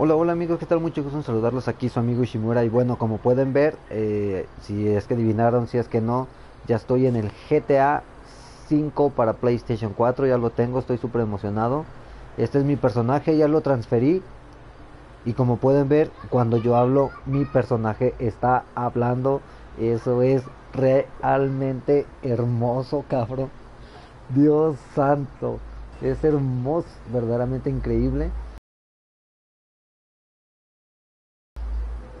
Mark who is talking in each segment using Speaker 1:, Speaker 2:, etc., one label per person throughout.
Speaker 1: Hola, hola amigos, ¿qué tal? Mucho gusto en saludarlos aquí, su amigo Ishimura. Y bueno, como pueden ver, eh, si es que adivinaron, si es que no, ya estoy en el GTA 5 para PlayStation 4, ya lo tengo, estoy súper emocionado. Este es mi personaje, ya lo transferí. Y como pueden ver, cuando yo hablo, mi personaje está hablando. Eso es realmente hermoso, cabrón. Dios santo, es hermoso, verdaderamente increíble.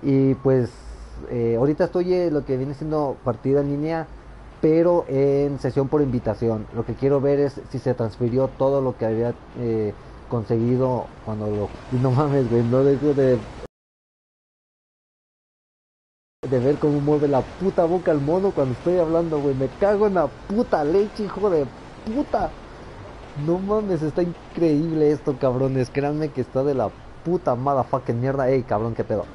Speaker 1: Y pues eh, ahorita estoy en lo que viene siendo partida en línea, pero en sesión por invitación. Lo que quiero ver es si se transfirió todo lo que había eh, conseguido cuando lo... No mames, güey, no dejo de... De ver cómo mueve la puta boca el mono cuando estoy hablando, güey. Me cago en la puta leche, hijo de puta. No mames, está increíble esto, cabrones. Créanme que está de la puta motherfucking mierda. Ey, cabrón, qué pedo.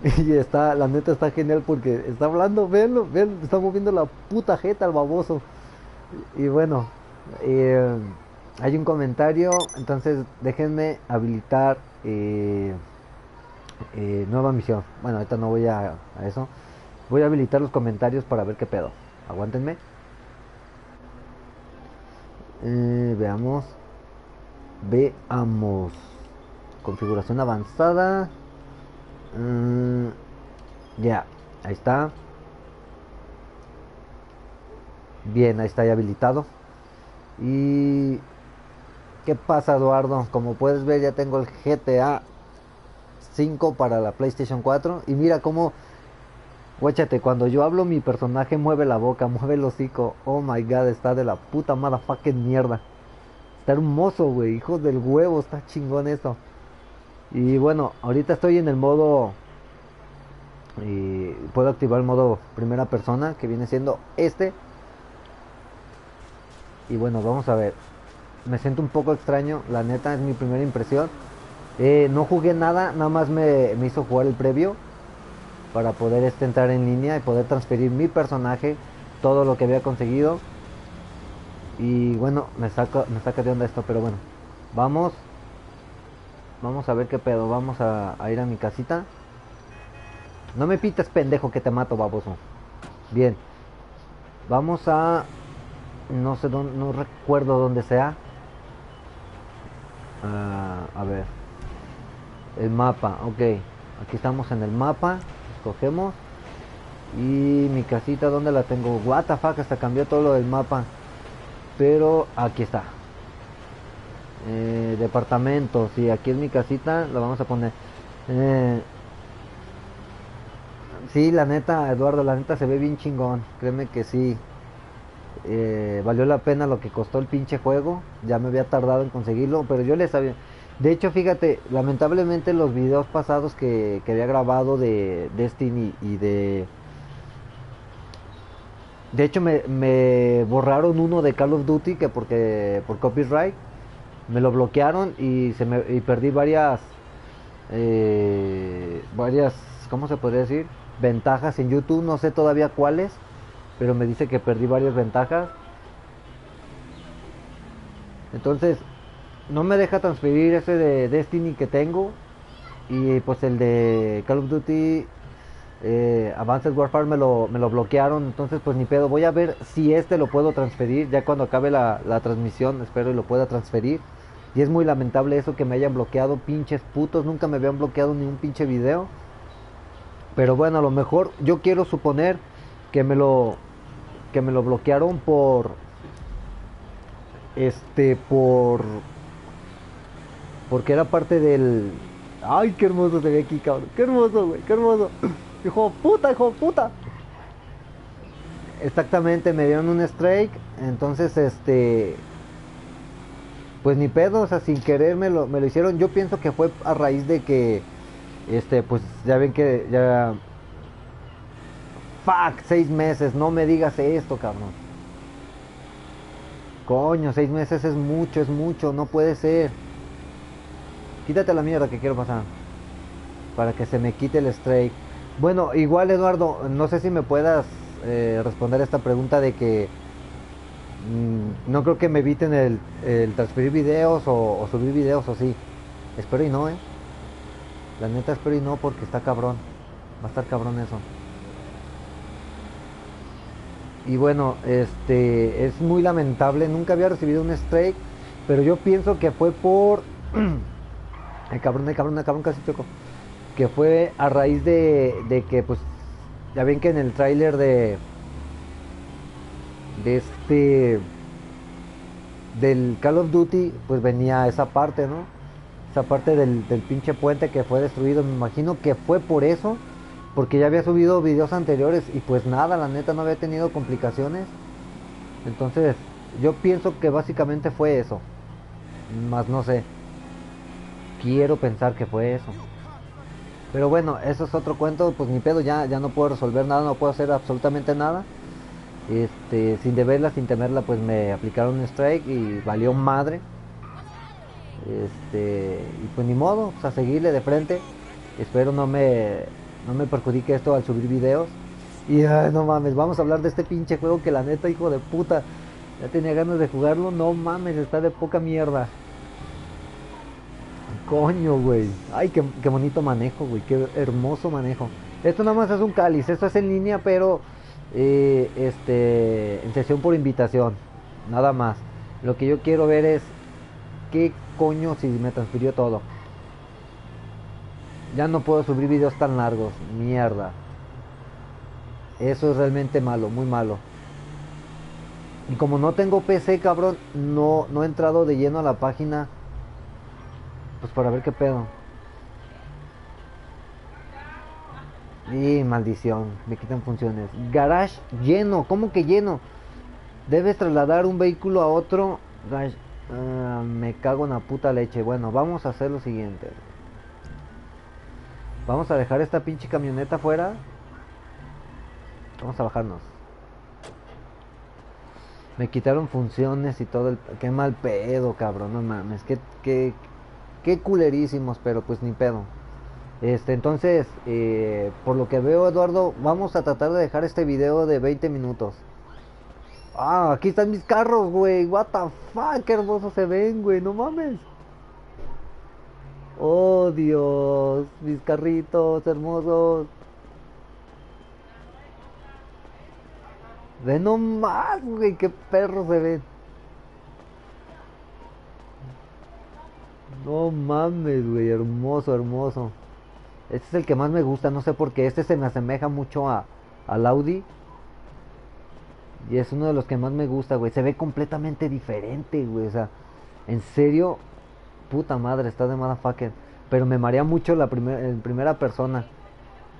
Speaker 1: Y está, la neta está genial porque está hablando, venlo, ven, está moviendo la puta jeta al baboso. Y bueno, eh, hay un comentario, entonces déjenme habilitar eh, eh, nueva misión. Bueno, ahorita no voy a, a, eso. Voy a habilitar los comentarios para ver qué pedo. Aguántenme. veamos. Veamos. Configuración avanzada. Mm, ya, ahí está. Bien, ahí está ya habilitado. Y... ¿Qué pasa, Eduardo? Como puedes ver, ya tengo el GTA 5 para la PlayStation 4. Y mira cómo... Guáchate, cuando yo hablo mi personaje mueve la boca, mueve el hocico. Oh my god, está de la puta motherfucking mierda. Está hermoso, güey. Hijo del huevo, está chingón esto. Y bueno, ahorita estoy en el modo... Y puedo activar el modo primera persona que viene siendo este. Y bueno, vamos a ver. Me siento un poco extraño, la neta es mi primera impresión. Eh, no jugué nada, nada más me, me, hizo jugar el previo para poder este, entrar en línea y poder transferir mi personaje, todo lo que había conseguido. Y bueno, me saca, me saca de onda esto, pero bueno, vamos Vamos a ver qué pedo. Vamos a, ir a mi casita. No me pites, pendejo, que te mato, baboso. Bien. Vamos a... No sé dónde... No recuerdo dónde sea. Ah, a ver. El mapa. Ok. Aquí estamos en el mapa. Escogemos. Y mi casita, ¿dónde la tengo? What the fuck, hasta cambió todo lo del mapa. Pero aquí está. Eh, departamento, si aquí es mi casita, lo vamos a poner. Eh, sí, la neta, Eduardo, la neta se ve bien chingón. Créeme que sí. Eh, valió la pena lo que costó el pinche juego. Ya me había tardado en conseguirlo, pero yo les sabía. De hecho, fíjate, lamentablemente los videos pasados que, que había grabado de Destiny y de... De hecho, me, me borraron uno de Call of Duty que porque por copyright me lo bloquearon y se me y perdí varias eh, varias cómo se podría decir ventajas en YouTube no sé todavía cuáles pero me dice que perdí varias ventajas. Entonces no me deja transferir ese de Destiny que tengo y pues el de Call of Duty eh, Warfare me lo, me lo bloquearon. Entonces pues ni pedo voy a ver si este lo puedo transferir ya cuando acabe la, la transmisión espero y lo pueda transferir y es muy lamentable eso que me hayan bloqueado, pinches putos. Nunca me habían bloqueado ni un pinche video. Pero bueno, a lo mejor yo quiero suponer que me lo que me lo bloquearon por este por porque era parte del ay qué hermoso se ve aquí cabrón qué hermoso güey qué hermoso hijo puta hijo puta exactamente me dieron un strike entonces este pues ni pedo, o sea, sin querer me lo, me lo hicieron. Yo pienso que fue a raíz de que, este, pues ya ven que ya... Fuck, seis meses, no me digas esto, cabrón. Coño, seis meses es mucho, es mucho, no puede ser. Quítate la mierda que quiero pasar. Para que se me quite el strike. Bueno, igual Eduardo, no sé si me puedas eh, responder esta pregunta de que no creo que me eviten el, transferir videos o, subir videos o sí. Espero y no, ¿eh? La neta espero y no porque está cabrón. Va a estar cabrón eso. Y bueno, este es muy lamentable. Nunca había recibido un strike. Pero yo pienso que fue por. el cabrón, el cabrón, el cabrón casi choco. Que fue a raíz de, de que, pues. Ya ven que en el tráiler de. De este. Del Call of Duty, pues venía esa parte, ¿no? Esa parte del, del pinche puente que fue destruido. Me imagino que fue por eso porque ya había subido videos anteriores y pues nada, la neta no había tenido complicaciones. Entonces, yo pienso que básicamente fue eso. Más no sé. Quiero pensar que fue eso. Pero bueno, eso es otro cuento, pues mi pedo ya, ya no puedo resolver nada, no puedo hacer absolutamente nada. Este, sin deberla, sin temerla, pues me aplicaron un strike y valió madre. Este, y pues ni modo, pues a seguirle de frente. Espero no me no me perjudique esto al subir videos. Y no mames, vamos a hablar de este pinche juego que la neta, hijo de puta, ya tenía ganas de jugarlo. No mames, está de poca mierda. Coño, güey. Ay, qué, bonito manejo, güey. Qué hermoso manejo. Esto nada más es un cáliz. Esto es en línea, pero eh, este en sesión por invitación. Nada más. Lo que yo quiero ver es qué coño si me transfirió todo. Ya no puedo subir videos tan largos. Mierda. Eso es realmente malo, muy malo. Y como no tengo PC, cabrón, no, no he entrado de lleno a la página. Pues para ver qué pedo. Y maldición, me quitan funciones. Garage lleno, ¿cómo que lleno? Debes trasladar un vehículo a otro. Ah, me cago en la puta leche. Bueno, vamos a hacer lo siguiente. Vamos a dejar esta pinche camioneta afuera. Vamos a bajarnos. Me quitaron funciones y todo el... Qué mal pedo, cabrón. No mames. Qué, qué, qué culerísimos, pero pues ni pedo. Este, entonces, eh, por lo que veo, Eduardo, vamos a tratar de dejar este video de 20 minutos. Ah, aquí están mis carros, güey. What the fuck, qué hermosos se ven, güey. No mames. Oh Dios, mis carritos hermosos. Ve nomás, güey, qué perros se ven. No mames, güey, hermoso, hermoso. Este es el que más me gusta, no sé por qué. Este se me asemeja mucho a, al Audi. Y es uno de los que más me gusta, güey. Se ve completamente diferente, güey. O sea, en serio, puta madre, está de motherfucker. Pero me marea mucho la en primera persona.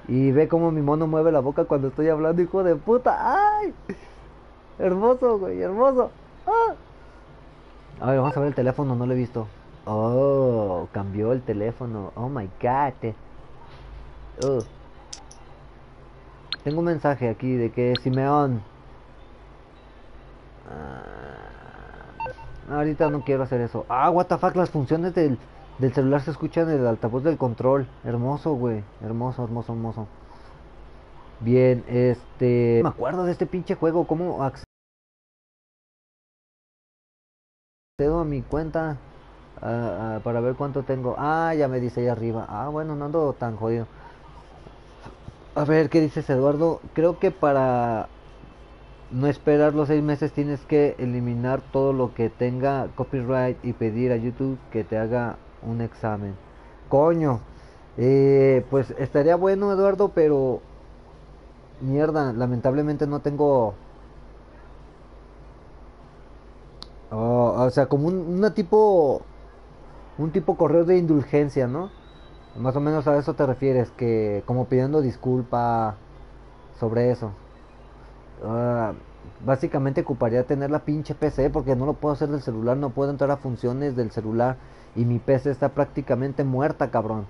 Speaker 1: Y ve cómo mi mono mueve la boca cuando estoy hablando, hijo de puta. ¡Ay! Hermoso, güey, hermoso. ¡Ah! A ver, vamos a ver el teléfono, no lo he visto. Oh, cambió el teléfono. Oh my god. Tengo un mensaje aquí de que Simeón. Ah, ahorita no quiero hacer eso. Ah, what the fuck, las funciones del, del celular se escuchan en el altavoz del control. Hermoso, güey. Hermoso, hermoso, hermoso. Bien, este... Me acuerdo de este pinche juego. ¿Cómo accedo a mi cuenta? para ver cuánto tengo. Ah, ya me dice ahí arriba. Ah, bueno, no ando tan jodido. A ver, ¿qué dices, Eduardo? Creo que para no esperar los seis meses tienes que eliminar todo lo que tenga copyright y pedir a YouTube que te haga un examen. Coño, eh, pues estaría bueno, Eduardo, pero mierda, lamentablemente no tengo. Oh, o sea, como un una tipo. Un tipo correo de indulgencia, ¿no? Más o menos a eso te refieres, que como pidiendo disculpa sobre eso. Ah, básicamente ocuparía tener la pinche PC porque no lo puedo hacer del celular, no puedo entrar a funciones del celular y mi PC está prácticamente muerta, cabrón.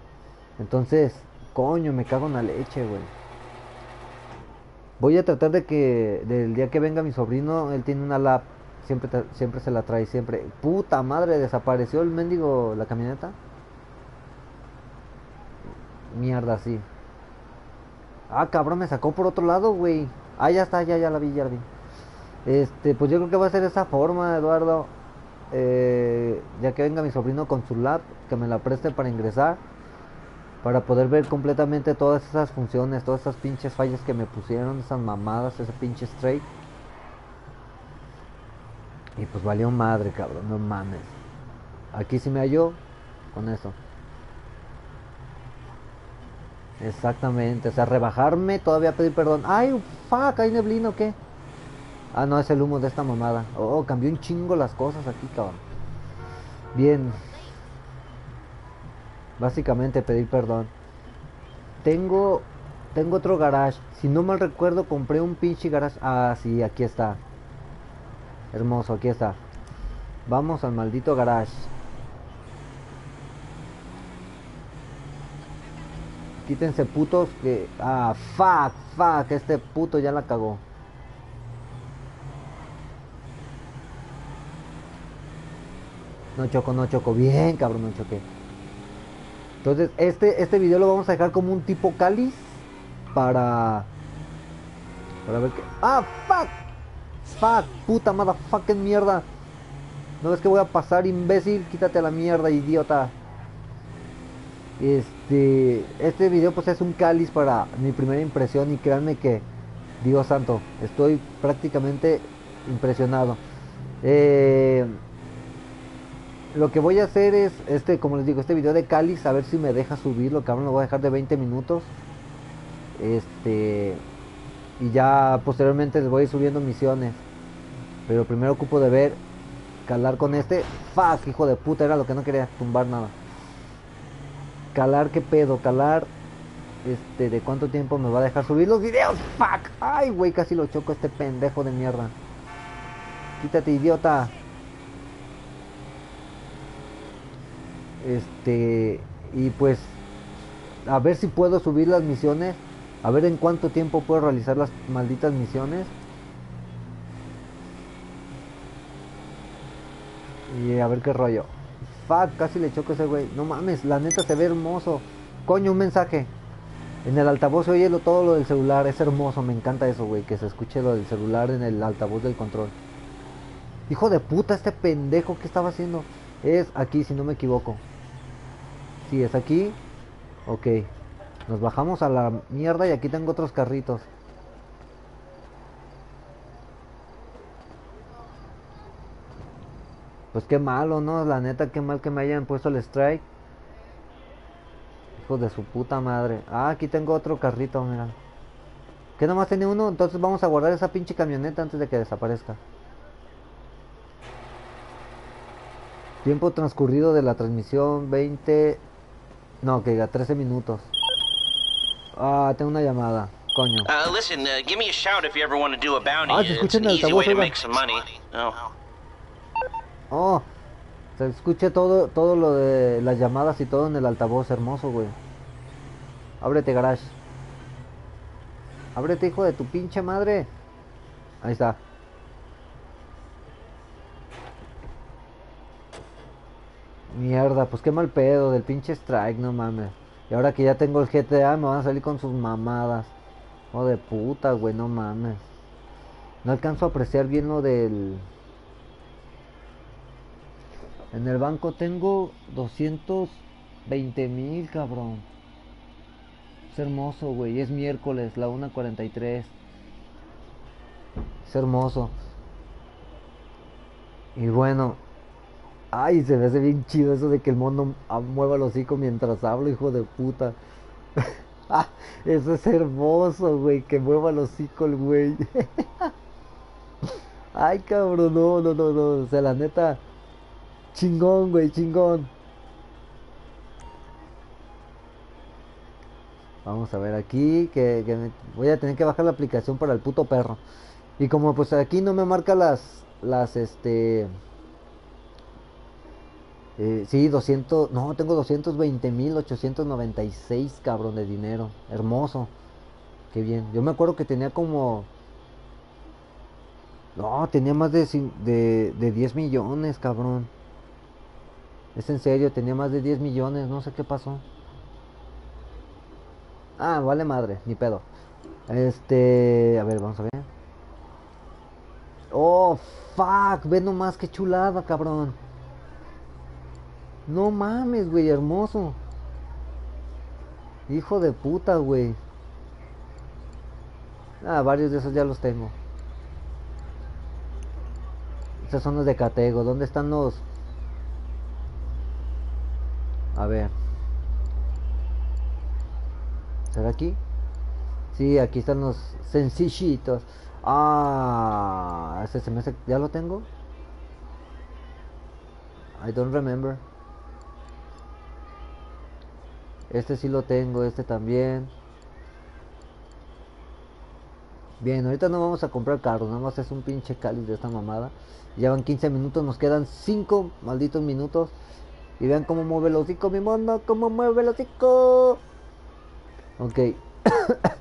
Speaker 1: Entonces, coño, me cago en la leche, güey. Voy a tratar de que del día que venga mi sobrino, él tiene una lap, siempre siempre se la trae, siempre. Puta madre, desapareció el mendigo la camioneta. Mierda, sí. Ah, cabrón, me sacó por otro lado, güey. Ah, ya está, ya, ya la vi, ya. Este, pues yo creo que va a ser esa forma, Eduardo. Eh, ya que venga mi sobrino con su lap, que me la preste para ingresar. para poder ver completamente todas esas funciones, todas esas pinches fallas que me pusieron, esas mamadas, ese pinche straight. Y pues valió madre, cabrón, no mames. Aquí sí me halló con eso. Exactamente, o sea, rebajarme, todavía pedir perdón. Ay, fuck, hay neblina o qué. Ah, no, es el humo de esta mamada. Oh, cambió un chingo las cosas aquí, cabrón. Bien, Básicamente pedir perdón. Tengo tengo otro garage. Si no mal recuerdo, compré un pinche garage. Ah, sí, aquí está. Hermoso, aquí está. Vamos al maldito garage. Quítense putos que... Ah, fuck, fuck. Este puto ya la cagó. No choco, no choco. Bien, cabrón, no choqué. Entonces, este, este video lo vamos a dejar como un tipo cáliz para. Para ver qué. ¡Ah, fuck! ¡Fuck! ¡Puta motherfucking mierda! No es que voy a pasar, imbécil. Quítate la mierda, idiota. Este. Este video, pues es un cáliz para mi primera impresión. Y créanme que. Dios santo, estoy prácticamente impresionado. Eh lo que voy a hacer es, este, como les digo, este video de Cáliz, a ver si me deja subirlo, cabrón, lo voy a dejar de 20 minutos. Este, y ya posteriormente les voy a ir subiendo misiones. Pero primero ocupo de ver, calar con este. Fuck, hijo de puta, era lo que no quería tumbar nada. Calar, qué pedo, calar. Este, de cuánto tiempo me va a dejar subir los videos. Fuck, ay, güey, casi lo choco este pendejo de mierda. Quítate, idiota. Este, y pues a ver si puedo subir las misiones, a ver en cuánto tiempo puedo realizar las malditas misiones. Y a ver qué rollo. Casi le choco a ese güey. No mames, la neta se ve hermoso. Coño, un mensaje. En el altavoz se oye todo lo del celular. Es hermoso, me encanta eso, güey. Que se escuche lo del celular en el altavoz del control. Hijo de puta, este pendejo que estaba haciendo. Es aquí, si no me equivoco. Si es aquí. Ok. Nos bajamos a la mierda y aquí tengo otros carritos. Pues qué malo, ¿no? La neta, qué mal que me hayan puesto el strike. Hijo de su puta madre. Ah, aquí tengo otro carrito, mira. ¿Qué nomás tiene uno? Entonces vamos a guardar esa pinche camioneta antes de que desaparezca. Tiempo transcurrido de la transmisión 20 no, que diga 13 minutos. Ah, tengo una llamada. Coño. Uh, listen, uh, give me a shout if you ever want to do a bounty. Ah, se escucha en el altavoz, Oh. Oh. Se escucha todo, todo lo de las llamadas y todo en el altavoz. Hermoso, güey. Ábrete, garage. Ábrete, hijo de tu pinche madre. Ahí está. Mierda, pues qué mal pedo del pinche strike, no mames. Y ahora que ya tengo el GTA me van a salir con sus mamadas. Oh de puta, güey, no mames. No alcanzo a apreciar bien lo del... En el banco tengo 220 mil, cabrón. Es hermoso, güey. Es miércoles, la 1.43. Es hermoso. Y bueno, Ay, se me hace bien chido eso de que el mono mueva el hocico mientras hablo, hijo de puta. ah, eso es hermoso, güey, que mueva el hocico el güey. Ay, cabrón, no, no, no, no. O sea, la neta, chingón, güey, chingón. Vamos a ver aquí, que, voy a tener que bajar la aplicación para el puto perro. Y como pues aquí no me marca las, las, este... Eh, sí, 200, no, tengo 220 mil 896 cabrón de dinero. Hermoso. Qué bien. Yo me acuerdo que tenía como... No, tenía más de, de, de 10 millones, cabrón. Es en serio, tenía más de 10 millones, no sé qué pasó. Ah, vale madre, ni pedo. Este, a ver, vamos a ver. Oh, fuck, ve nomás qué chulada, cabrón. No mames, güey, hermoso. Hijo de puta, güey. Ah, varios de esos ya los tengo. Estos son los de Catego. ¿Dónde están los...? A ver. ¿Será aquí? Sí, aquí están los sencillitos. Ah, ese se me hace... ¿Ya lo tengo? I don't remember. Este sí lo tengo, este también. Bien, ahorita no vamos a comprar carro, nada más es un pinche cáliz de esta mamada. Llevan 15 minutos, nos quedan 5 malditos minutos. Y vean cómo mueve el hocico, mi mono, cómo mueve el hocico. Ok.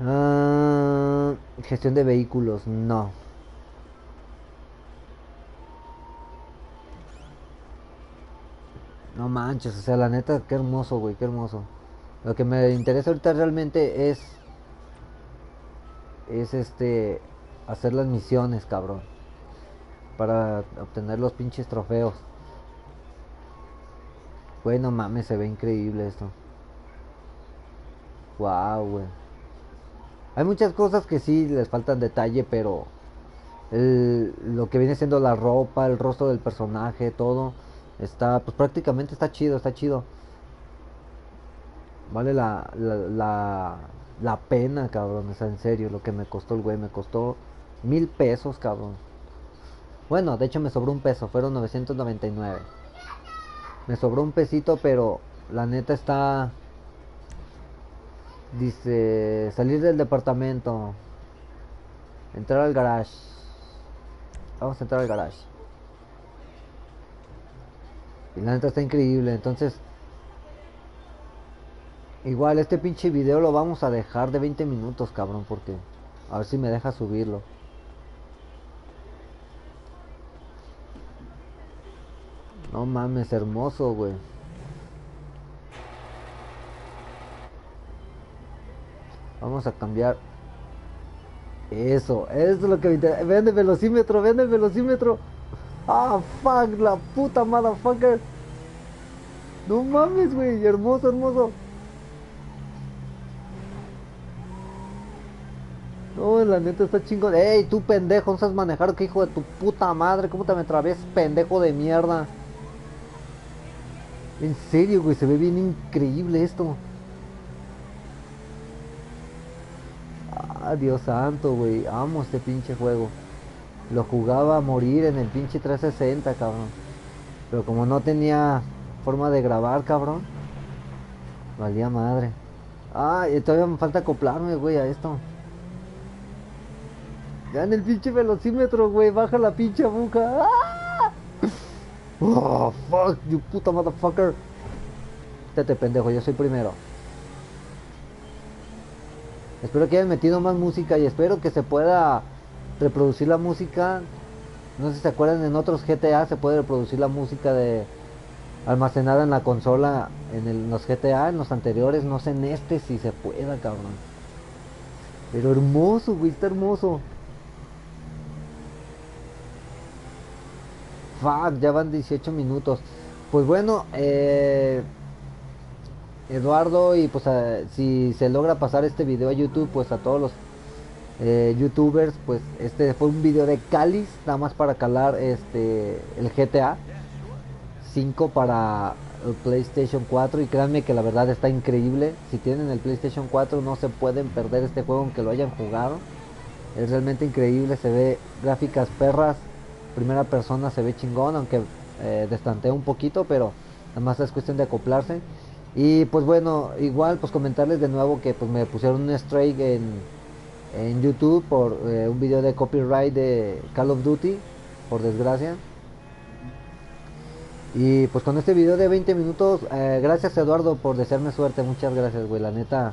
Speaker 1: Ah, gestión de vehículos, no. No manches, o sea, la neta, qué hermoso, güey, qué hermoso. Lo que me interesa ahorita realmente es. Es este. Hacer las misiones, cabrón. Para obtener los pinches trofeos. Güey, no mames, se ve increíble esto. Wow, güey. Hay muchas cosas que sí les faltan detalle, pero. lo que viene siendo la ropa, el rostro del personaje, todo Está, pues prácticamente está chido, está chido. Vale la, la, la, pena, cabrón. O sea, en serio, lo que me costó el güey. Me costó mil pesos, cabrón. Bueno, de hecho me sobró un peso. Fueron 999. Me sobró un pesito, pero la neta está... Dice, salir del departamento. Entrar al garage. Vamos a entrar al garage. Y la neta está increíble. Entonces, igual este pinche video lo vamos a dejar de 20 minutos, cabrón, porque a ver si me deja subirlo. No mames, hermoso, güey. Vamos a cambiar. Eso, eso es lo que me interesa. Vean el velocímetro, vean el velocímetro. Ah, fuck, la puta motherfucker. No mames, güey, hermoso, hermoso. No, la neta está chingón. Ey, tú pendejo, no sabes manejar, que hijo de tu puta madre. ¿Cómo te me atraviesas, pendejo de mierda? En serio, güey, se ve bien increíble esto. Ah, Dios santo, güey. Amo este pinche juego. Lo jugaba a morir en el pinche 360, cabrón. Pero como no tenía forma de grabar, cabrón. Valía madre. Ah, y todavía me falta acoplarme, güey, a esto. Ya en el pinche velocímetro, güey. Baja la pinche aguja. ¡Ah! Oh, fuck, you puta motherfucker. Tete pendejo, yo soy primero. Espero que hayan metido más música y espero que se pueda reproducir la música. No sé si se acuerdan, en otros GTA se puede reproducir la música de almacenada en la consola en los GTA, en los anteriores, no sé en este si se pueda, cabrón. Pero hermoso, güey, está hermoso. Fuck, ya van 18 minutos. Pues bueno, eh, Eduardo, y pues si se logra pasar este video a YouTube, pues a todos los eh, youtubers, pues este fue un video de Cáliz, nada más para calar este el GTA 5 para el PlayStation 4 y créanme que la verdad está increíble. Si tienen el PlayStation 4 no se pueden perder este juego aunque lo hayan jugado. Es realmente increíble, se ve gráficas perras, primera persona se ve chingón, aunque eh, un poquito, pero nada más es cuestión de acoplarse. Y pues bueno, igual pues comentarles de nuevo que pues me pusieron un strike en en YouTube por eh, un video de copyright de Call of Duty, por desgracia. Y pues con este video de 20 minutos, eh, gracias Eduardo por desearme suerte, muchas gracias, güey, la neta.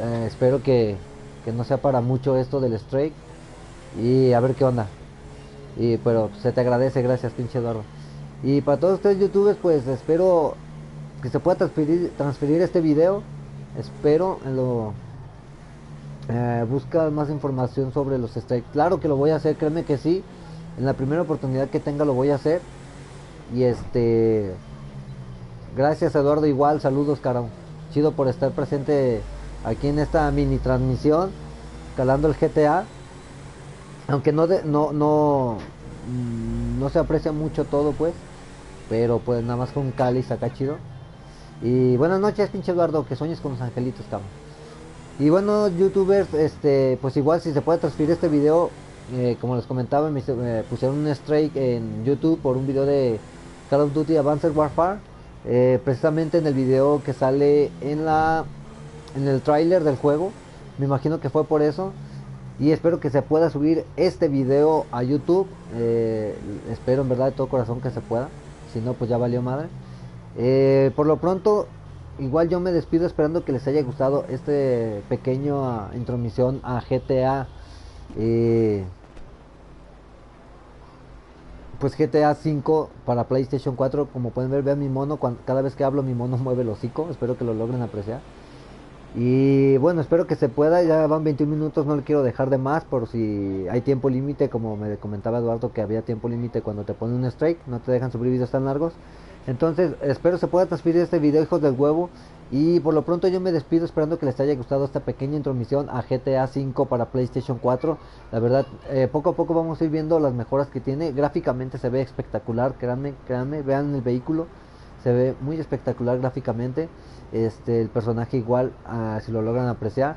Speaker 1: Eh, espero que, que, no sea para mucho esto del strike. Y a ver qué onda. Y pero se te agradece, gracias pinche Eduardo. Y para todos ustedes youtubers, pues espero que se pueda transferir, transferir este video. Espero en lo eh, busca más información sobre los strikes. Claro que lo voy a hacer, créeme que sí. En la primera oportunidad que tenga lo voy a hacer. Y este... Gracias Eduardo, igual, saludos, carajo. chido por estar presente aquí en esta mini transmisión, calando el GTA. Aunque no, de, no, no, mm, no se aprecia mucho todo, pues. Pero pues nada más con Cali saca chido. Y buenas noches, pinche Eduardo, que sueñes con los angelitos, cabrón. Y bueno, youtubers, este, pues igual si se puede transferir este video, eh, como les comentaba, me, pusieron un strike en YouTube por un video de Call of Duty Advanced Warfare. Eh, precisamente en el video que sale en la en el tráiler del juego. Me imagino que fue por eso. Y espero que se pueda subir este video a YouTube. Eh, espero en verdad de todo corazón que se pueda. Si no, pues ya valió madre. Eh, por lo pronto, igual yo me despido esperando que les haya gustado este pequeño ah, intromisión a GTA. Eh, pues GTA 5 para PlayStation 4. Como pueden ver, vean mi mono. cada vez que hablo, mi mono mueve el hocico. Espero que lo logren apreciar. Y bueno, espero que se pueda, ya van 21 minutos, no le quiero dejar de más por si hay tiempo límite, como me comentaba Eduardo que había tiempo límite cuando te ponen un strike, no te dejan subir videos tan largos. Entonces, espero se pueda transferir este video, hijos del huevo. Y por lo pronto yo me despido esperando que les haya gustado esta pequeña intromisión a GTA 5 para PlayStation 4. La verdad, eh, poco a poco vamos a ir viendo las mejoras que tiene. Gráficamente se ve espectacular, créanme, créanme, vean el vehículo. Se ve muy espectacular gráficamente. Este, el personaje igual, ah, si lo logran apreciar.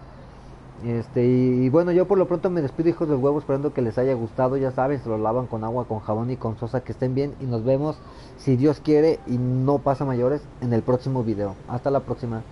Speaker 1: Este, y, bueno, yo por lo pronto me despido, hijos del huevo, esperando que les haya gustado. Ya saben, se lo lavan con agua, con jabón y con sosa, que estén bien. Y nos vemos, si Dios quiere y no pasa mayores, en el próximo video. Hasta la próxima.